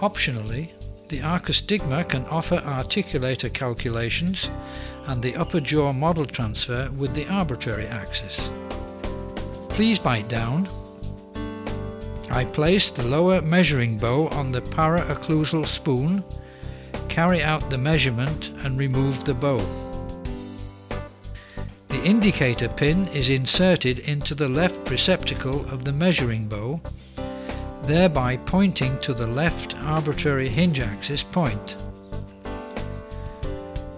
Optionally, the ARCUSdigma can offer articulator calculations and the upper jaw model transfer with the arbitrary axis. Please bite down. I place the lower measuring bow on the para-occlusal spoon, carry out the measurement and remove the bow. The indicator pin is inserted into the left receptacle of the measuring bow thereby pointing to the left arbitrary hinge axis point.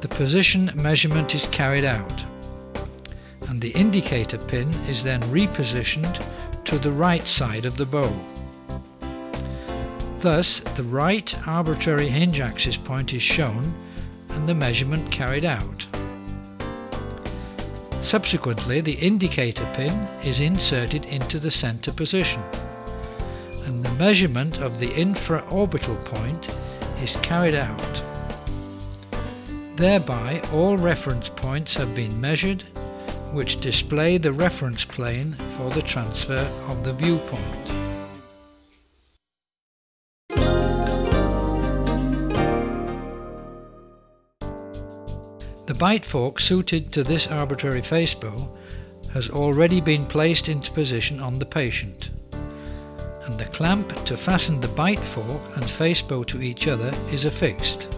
The position measurement is carried out and the indicator pin is then repositioned to the right side of the bow. Thus, the right arbitrary hinge axis point is shown and the measurement carried out. Subsequently, the indicator pin is inserted into the center position measurement of the infraorbital point is carried out. Thereby all reference points have been measured which display the reference plane for the transfer of the viewpoint. The bite fork suited to this arbitrary face bow has already been placed into position on the patient and the clamp to fasten the bite fork and face bow to each other is affixed.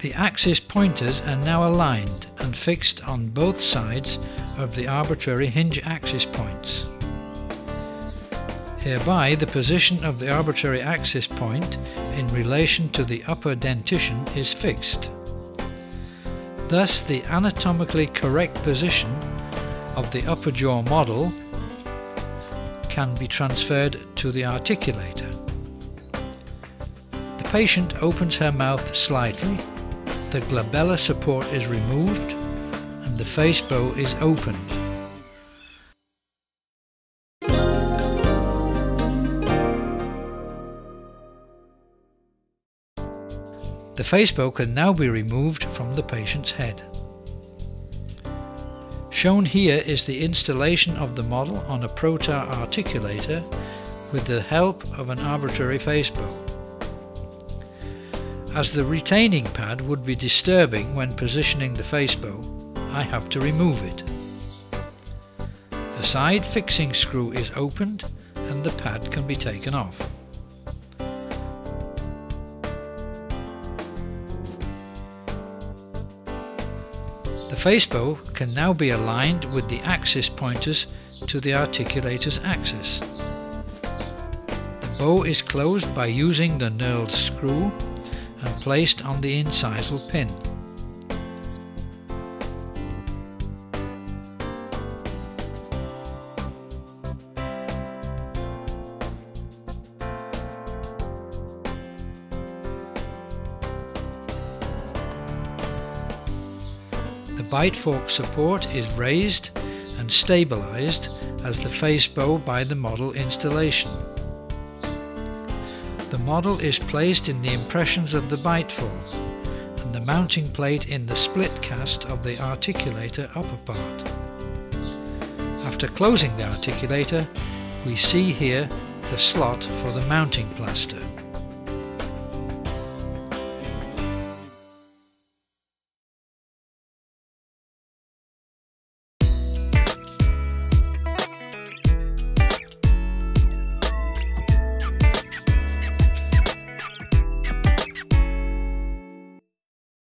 The axis pointers are now aligned and fixed on both sides of the arbitrary hinge axis points. Hereby the position of the arbitrary axis point in relation to the upper dentition is fixed. Thus the anatomically correct position of the upper jaw model can be transferred to the articulator. The patient opens her mouth slightly, the glabella support is removed and the face bow is opened. The face bow can now be removed from the patient's head. Shown here is the installation of the model on a Protar articulator with the help of an arbitrary face bow. As the retaining pad would be disturbing when positioning the face bow, I have to remove it. The side fixing screw is opened and the pad can be taken off. The face bow can now be aligned with the axis pointers to the articulator's axis. The bow is closed by using the knurled screw and placed on the incisal pin. Bite fork support is raised and stabilized as the face bow by the model installation. The model is placed in the impressions of the bite fork and the mounting plate in the split cast of the articulator upper part. After closing the articulator, we see here the slot for the mounting plaster.